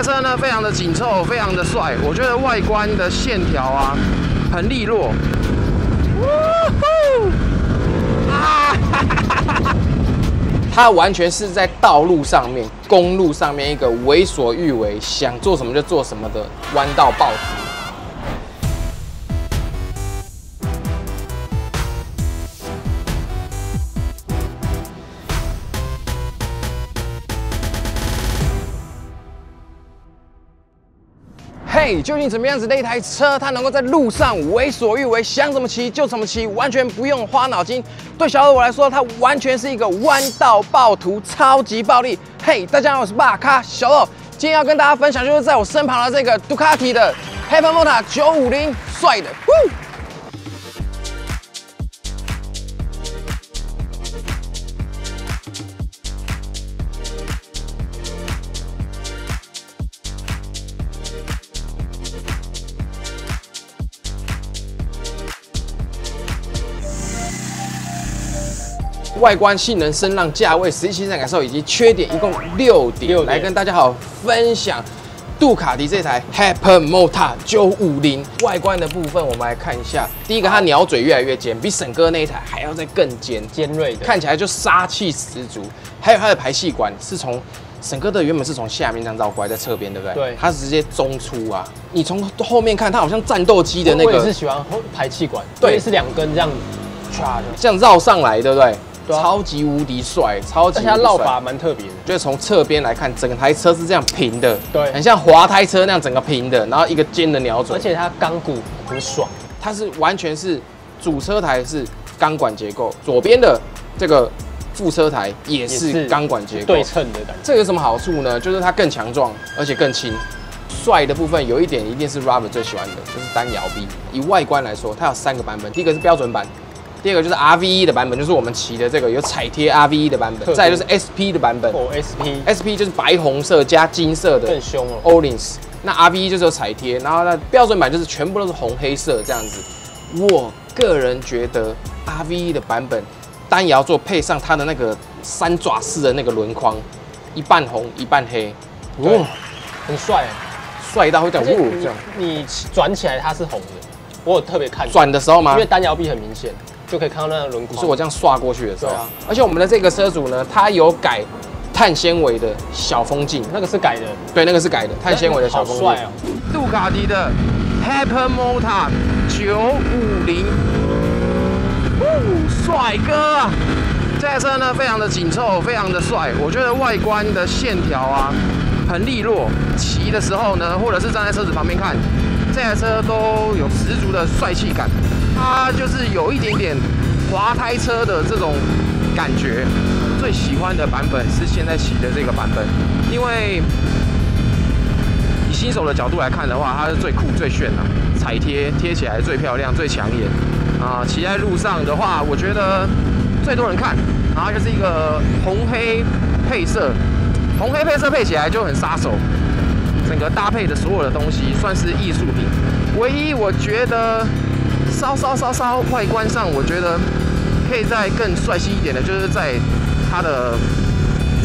这车呢非常的紧凑，非常的帅，我觉得外观的线条啊很利落。啊！它完全是在道路上面、公路上面一个为所欲为、想做什么就做什么的弯道暴徒。嘿，究竟怎么样子的一台车，它能够在路上为所欲为，想怎么骑就怎么骑，完全不用花脑筋？对小二我来说，它完全是一个弯道暴徒，超级暴力。嘿，大家好，我是巴卡小二，今天要跟大家分享就是在我身旁的这个杜卡迪的 Hypermota 950，帅的，外观、性能、声浪、价位、实际骑乘感受以及缺点，一共六点，六来跟大家好好分享杜卡迪这台 Happen Mota 950。外观的部分，我们来看一下。第一个，它鸟嘴越来越尖，比沈哥那一台还要再更尖，尖锐的，看起来就杀气十足。还有它的排气管是从沈哥的原本是从下面这样绕过来，在侧边，对不对？对它直接中出啊！你从后面看，它好像战斗机的那个我也是喜欢后排气管，对是两根这样唰的，这样绕上来，对不对？对啊超级无敌帅，超级而且它绕法蛮特别的，就是从侧边来看，整台车是这样平的，对很像滑胎车那样整个平的，然后一个尖的鸟嘴，而且它钢骨很爽，它是完全是主车台是钢管结构，左边的这个副车台也也是是钢管结构，对称的感觉。这个有什么好处呢？就是它更强壮，而且更轻。帅的部分有一点一定是 Robert 最喜欢的，就是单摇臂。以外观来说，它有三个版本，第一个是标准版，第二个就是 RVE 的版本，就是我们骑的这个有彩贴 RVE 的版本，再来就是 SP 的版本。哦，SP SP 就是白红色加金色的更凶了，Olins，那 RVE 就是有彩贴，然后那标准版就是全部都是红黑色这样子。我个人觉得 RVE 的版本单摇座配上它的那个三爪式的那个轮框，一半红一半黑，对哇，很帅。帅到会这样，而且你呜这样。你转起来它是红的，我有特别看，转的时候吗因为？单摇臂很明显，就可以看到那个轮毂。是我这样刷过去的时候对啊，而且我们的这个车主呢，他有改碳纤维的小风镜，那个是改的，对，那个是改的碳纤维的小风镜。好帅哦。杜卡迪的 Hypermota 950，呜，帅哥啊！这台车呢非常的紧凑，非常的帅，我觉得外观的线条啊很利落，骑的时候呢，或者是站在车子旁边看，这台车都有十足的帅气感。它就是有一点点滑胎车的这种感觉。最喜欢的版本是现在骑的这个版本，因为以新手的角度来看的话，它是最酷、最炫的、彩贴贴起来最漂亮、最抢眼啊！骑在路上的话，我觉得最多人看，然后就是一个红黑配色，红黑配色配起来就很杀手。整个搭配的所有的东西算是艺术品。唯一我觉得稍稍稍稍外观上，我觉得可以再更帅气一点的，就是在它的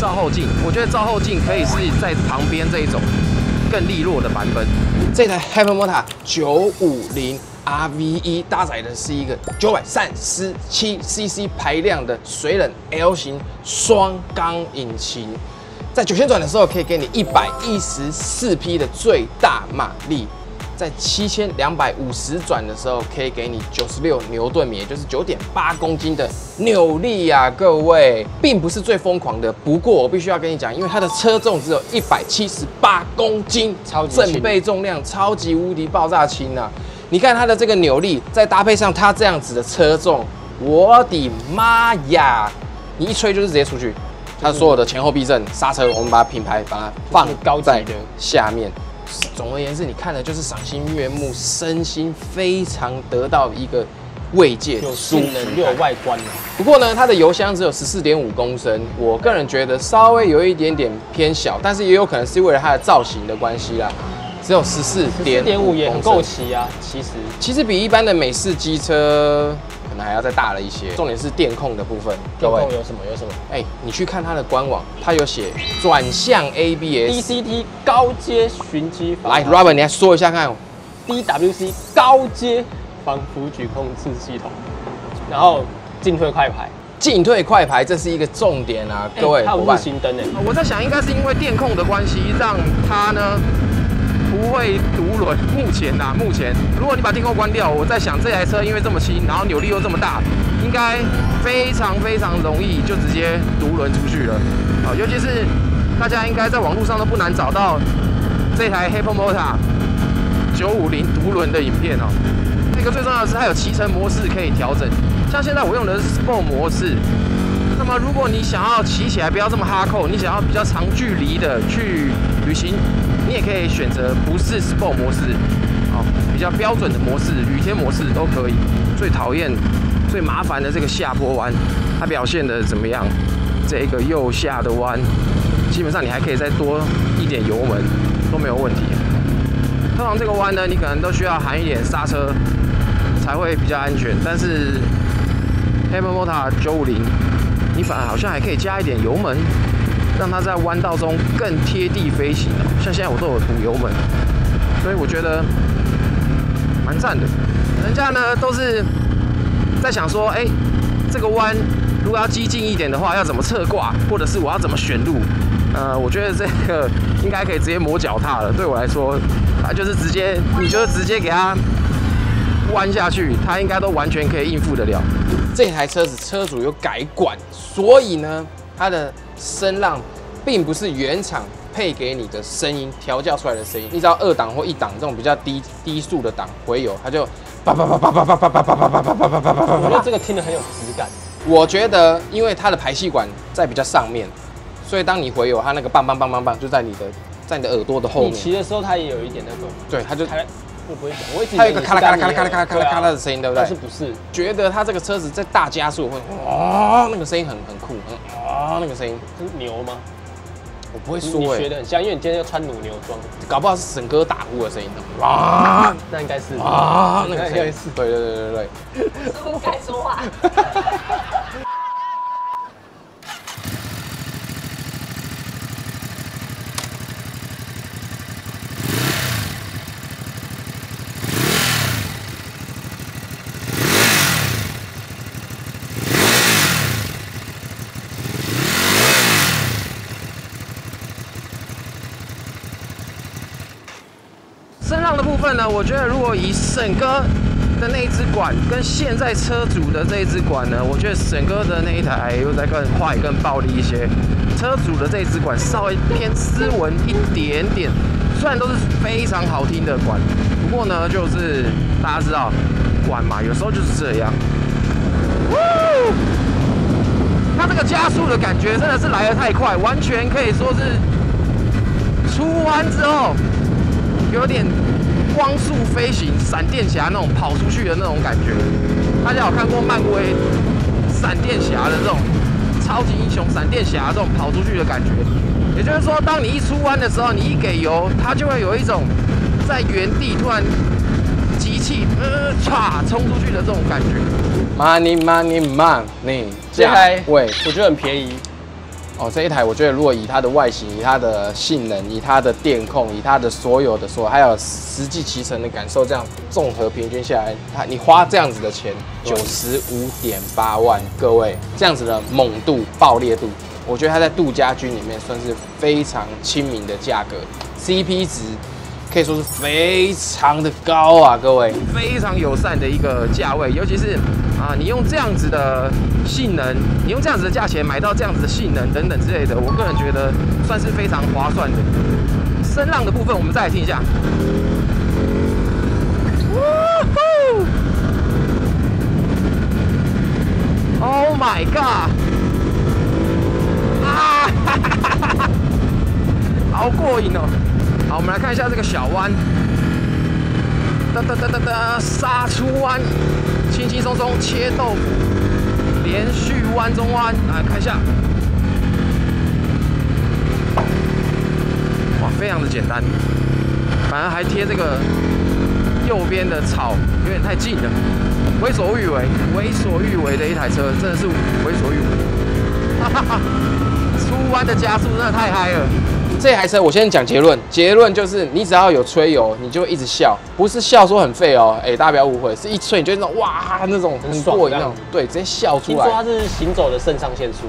照后镜，我觉得照后镜可以是在旁边这一种更利落的版本。这台 Hypermota 950 RVE 搭载的是一个937 CC 排量的水冷 L 型双缸引擎，在九千转的时候可以给你114匹的最大马力，在七千两百五十转的时候可以给你九十六牛顿米，也就是九点八公斤的扭力啊、各位，并不是最疯狂的。不过我必须要跟你讲，因为它的车重只有一百七十八公斤，超级轻整备重量超级无敌爆炸轻啊！你看它的这个扭力，再搭配上它这样子的车重，我的妈呀！你一吹就是直接出去。它所有的前后避震、刹车，我们把品牌把它放高在的下面。总而言之，你看的就是赏心悦目，身心非常得到一个慰藉、有性能又有外观啊，不过呢，它的油箱只有十四点五公升，我个人觉得稍微有一点点偏小，但是也有可能是为了它的造型的关系啦，只有十四点五也很够骑啊，其实。其实比一般的美式机车可能还要再大了一些。重点是电控的部分，各位电控，有什么？有什么哎、你去看它的官网，它有写转向 ABS。？DCT 高阶循迹防来，Robert，你来说一下看。DWC 高阶防腐举控制系统，然后进退快排，进退快排，这是一个重点啊，各位哎它有日伙伴。行灯诶，我在想，应该是因为电控的关系，让它呢不会独轮。目前呐、目前如果你把电控关掉，我在想这台车因为这么轻，然后扭力又这么大，应该非常非常容易就直接独轮出去了。啊，尤其是大家应该在网络上都不难找到这台 HyperMoto 九五零独轮的影片哦。那个最重要的是它有骑乘模式可以调整，像现在我用的是 Sport 模式，那么，如果你想要骑起来不要这么哈扣，你想要比较长距离的去旅行，你也可以选择不是 Sport 模式，哦，比较标准的模式，雨天模式都可以。最讨厌、最麻烦的这个下坡弯，它表现的怎么样？这个右下的弯，基本上你还可以再多一点油门都没有问题。通常这个弯呢，你可能都需要含一点刹车才会比较安全，但是 Hammer Motor 九五零，你反而好像还可以加一点油门，让它在弯道中更贴地飞行。像现在我都有补油门，所以我觉得蛮赞的。人家呢都是在想说，哎、这个弯如果要激进一点的话，要怎么侧挂，或者是我要怎么选路？呃，我觉得这个应该可以直接磨脚踏了。对我来说，它就是直接，你就直接给它弯下去，它应该都完全可以应付得了。这台车子车主有改管，所以呢，它的声浪并不是原厂配给你的声音调教出来的声音。你只要二档或一档这种比较低低速的档回油，它就叭叭叭叭叭叭叭叭叭叭叭叭叭叭叭叭我觉得这个听得很有质感。我觉得，因为它的排气管在比较上面，所以当你回油，它那个棒棒棒棒棒就在你的在你的耳朵的后你面，骑的时候，它也有一点那个，对，它就它我不会，我一直它有一个咔啦咔啦咔啦咔啦咔啦咔啦咔啦的声音，对不对但是？不是？觉得它这个车子在大加速会哦，那个声音很很酷，很哦那个声音，是牛吗？我不会你说你、学的很像，因为你今天要穿乳牛装，搞不好是沈哥打呼的声音 啊那应该是啊那个声音应该是，对对对对对。不该说话。分呢，我觉得如果以沈哥的那一支管跟现在车主的这一支管呢，我觉得沈哥的那一台又在更快、更暴力一些。车主的这一支管稍微偏斯文一点点，虽然都是非常好听的管，不过呢，就是大家知道管嘛，有时候就是这样。呜它这个加速的感觉真的是来得太快，完全可以说是出弯之后。有点光速飞行、闪电侠那种跑出去的那种感觉。大家有看过漫威闪电侠的这种超级英雄闪电侠这种跑出去的感觉？也就是说，当你一出弯的时候，你一给油，它就会有一种在原地突然急气呃唰冲出去的这种感觉。Money money money，这台位我觉得很便宜，哦，这一台我觉得如果以它的外形、以它的性能、以它的电控、以它的所有的所有，还有实际骑乘的感受，这样综合平均下来，它你花这样子的钱，九十五点八万，各位这样子的猛度、爆裂度，我觉得它在杜家军里面算是非常亲民的价格，CP 值可以说是非常的高啊，各位。非常友善的一个价位，尤其是啊，你用这样子的性能，你用这样子的价钱买到这样子的性能等等之类的，我个人觉得算是非常划算的。声浪的部分，我们再来听一下。Oh my god！啊，哈哈哈哈好过瘾哦！好，我们来看一下这个小弯。哒哒哒哒哒，杀出弯，轻轻松松切豆腐，连续弯中弯，来看一下，哇，非常的简单，反而还贴这个右边的草，有点太近了。为所欲为，为所欲为的一台车，真的是为所欲为。哈哈哈，出弯的加速真的太嗨了。这台车我先讲结论，结论就是你只要有吹油，你就一直笑，不是笑说很废哦，哎、大家不要误会，是一吹你就那种哇那种很爽过瘾那种对，直接笑出来。听说它是行走的肾上腺素，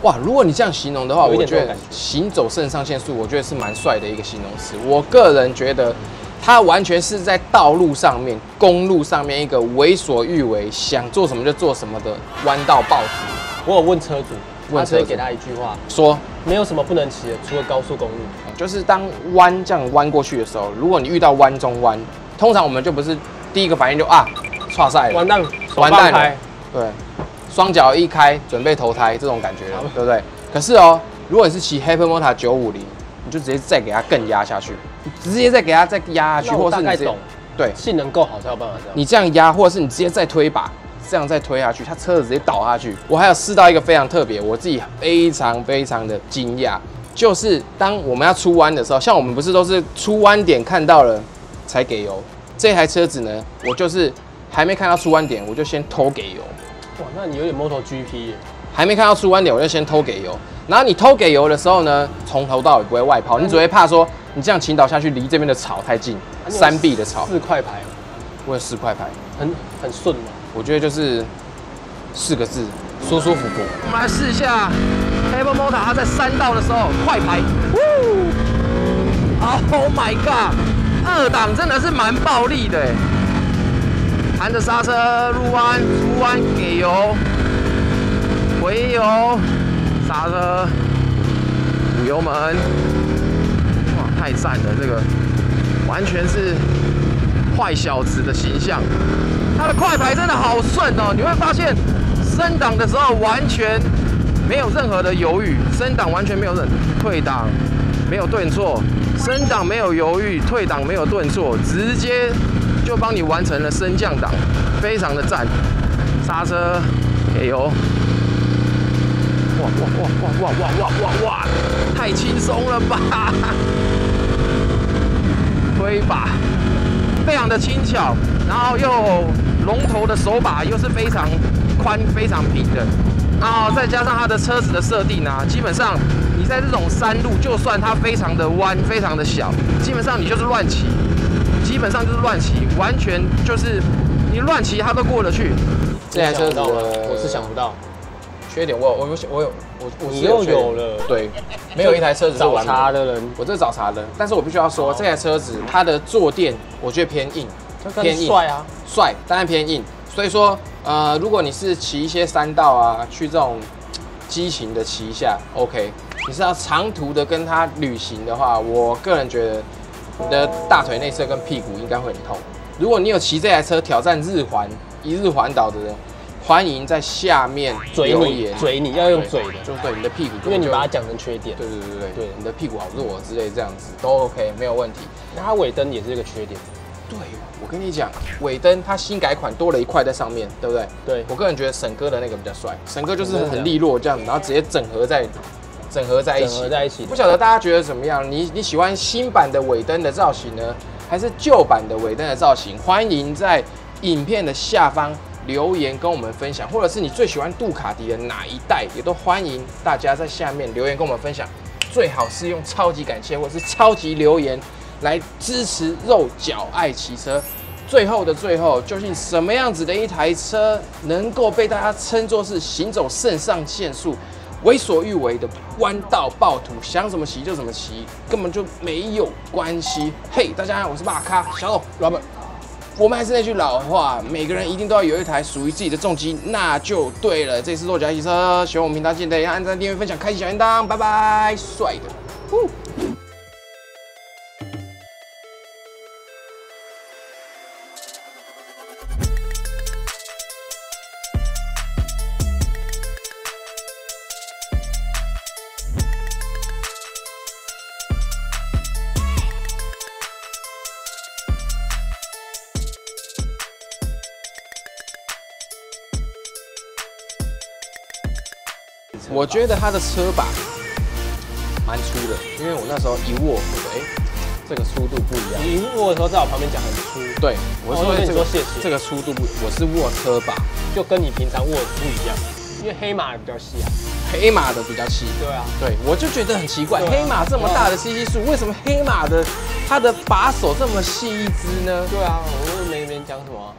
哇，如果你这样形容的话，我觉得行走肾上腺素，我觉得是蛮帅的一个形容词。我个人觉得，它完全是在道路上面、公路上面一个为所欲为、想做什么就做什么的弯道暴徒。我有问车主他直接给他一句话：说，没有什么不能骑的，除了高速公路。就是当弯这样弯过去的时候，如果你遇到弯中弯，通常我们就不是第一个反应就啊，岔赛了，完蛋，完蛋了。对，双脚一开准备投胎这种感觉了，对不对？可是哦，如果你是骑 Hyper Motor 九五零，你就直接再给它更压下去，直接再给它再压下去，或者是对。性能够好才有办法这样。你这样压，或者是你直接再推一把，这样再推下去，它车子直接倒下去。我还有试到一个非常特别，我自己非常非常的惊讶，就是当我们要出弯的时候，像我们不是都是出弯点看到了才给油，这台车子呢，我就是还没看到出弯点，我就先偷给油。哇，那你有点 MotoGP 耶。还没看到出弯点，我就先偷给油。然后你偷给油的时候呢，从头到尾不会外抛，你只会怕说你这样倾倒下去，离这边的草太近，啊你有山壁的草。四块牌，我有四块牌，很很顺嘛。我觉得就是四个字，舒舒服服。我们来试一下 Table Motor，它在三道的时候快排。Oh my god！二档真的是蛮暴力的哎，含着刹车入弯、出弯给油、回油、刹车、补油门，哇，太赞了！这个完全是坏小子的形象。它的快排真的好顺哦，你会发现升档的时候完全没有任何的犹豫，升档完全没有任退档没有顿挫，升档没有犹豫，退档没有顿挫，直接就帮你完成了升降档，非常的赞。刹车给油，哇哇哇哇哇哇哇哇哇，太轻松了吧！推把非常的轻巧，然后又龙头的手把又是非常宽、非常平的，然后再加上它的车子的设定啊，基本上你在这种山路，就算它非常的弯、非常的小，基本上你就是乱骑，基本上就是乱骑，完全就是你乱骑它都过得去。这台车子想不到吗的我是想不到，缺点我有我有我有我我是你又缺点有了对，没有一台车子是找茬的人，我这是找茬的，但是我必须要说，这台车子它的坐垫我觉得偏硬，这偏硬帅啊！帅，当然偏硬。所以说，呃，如果你是骑一些山道啊，去这种激情的骑一下，OK。你是要长途的跟它旅行的话，我个人觉得你的大腿内侧跟屁股应该会很痛。如果你有骑这台车挑战日环一日环岛的人，欢迎在下面嘴你，嘴你要用嘴的，就对你的屁股，因为你把它就讲成缺点。对对对对对你的屁股好弱之类这样子都 OK，没有问题。那它尾灯也是一个缺点。对，我跟你讲，尾灯它新改款多了一块在上面，对不对？对，我个人觉得沈哥的那个比较帅，沈哥就是很利落这样，然后直接整合在整合在一整起。合在一起不晓得大家觉得怎么样？你你喜欢新版的尾灯的造型呢，还是旧版的尾灯的造型？欢迎在影片的下方留言跟我们分享，或者是你最喜欢杜卡迪的哪一代，也都欢迎大家在下面留言跟我们分享。最好是用超级感谢或是超级留言来支持肉脚爱骑车。最后的最后，究竟什么样子的一台车能够被大家称作是行走肾上腺素、为所欲为的弯道暴徒，想怎么骑就怎么骑，根本就没有关系。嘿，大家好，我是马咖小董老板。我们还是那句老话，每个人一定都要有一台属于自己的重机，那就对了。这次落脚汽车，喜欢我们频道记得要按赞、订阅、分享、开启小铃铛，拜拜，帅的。呼我觉得它的车把蛮粗的，因为我那时候一握，我说哎、这个粗度不一样。你握的时候在我旁边讲很粗，对，我说这个这个粗度不，我是握车把，就跟你平常握的不一样，因为黑马的比较细啊。黑马的比较细。对啊，对，我就觉得很奇怪，啊黑马这么大的 CC 数，为什么黑马的它的把手这么细一只呢？对啊，我都没没讲什么啊、